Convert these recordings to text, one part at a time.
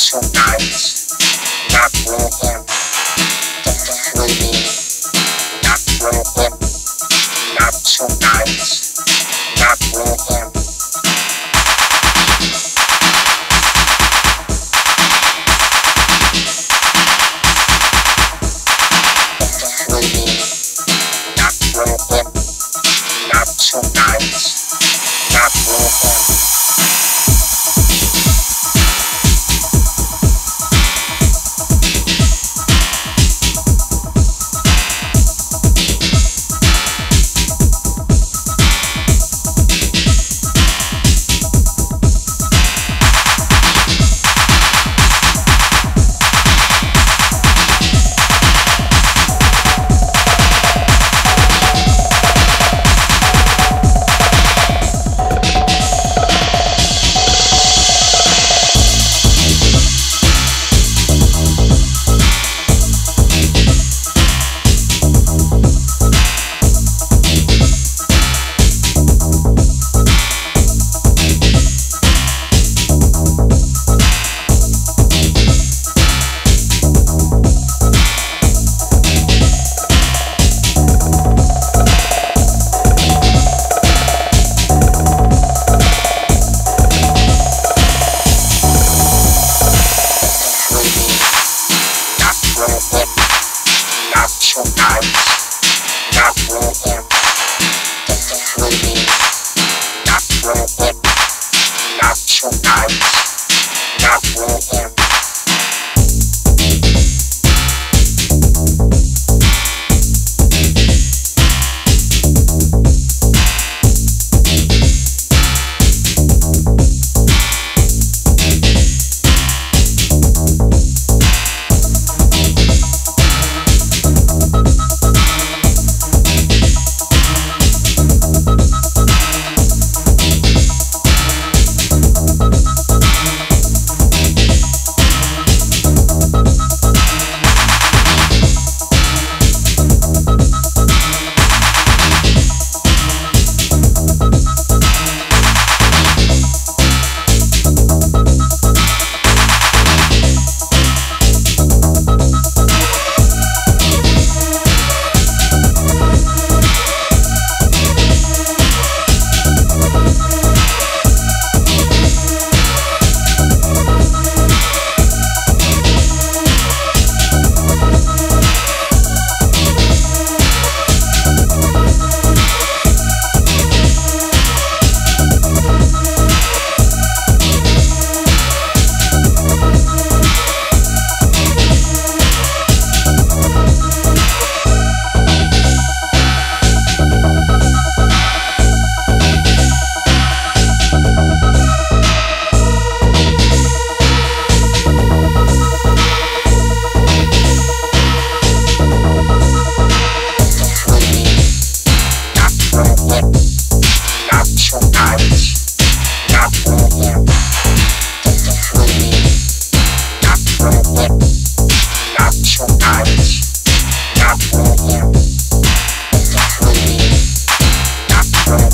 What?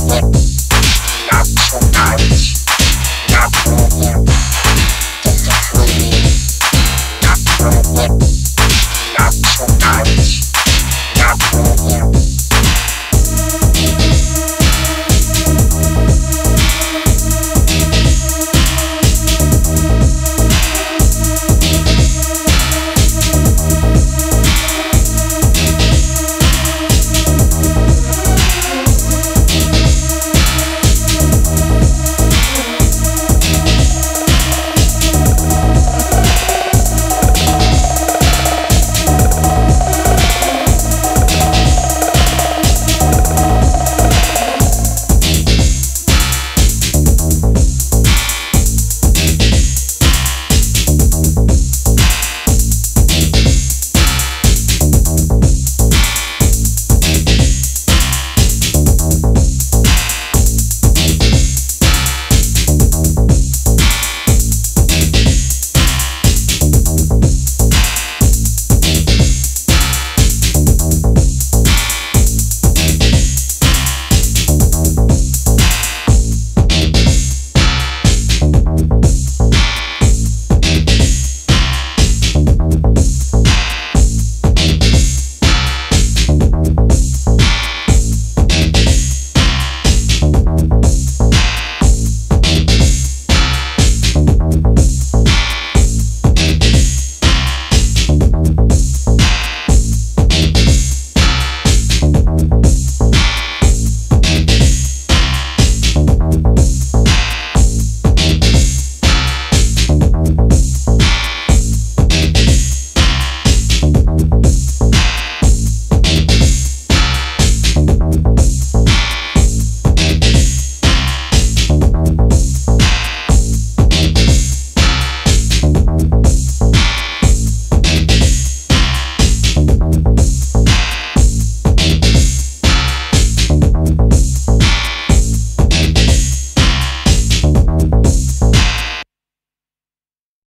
Música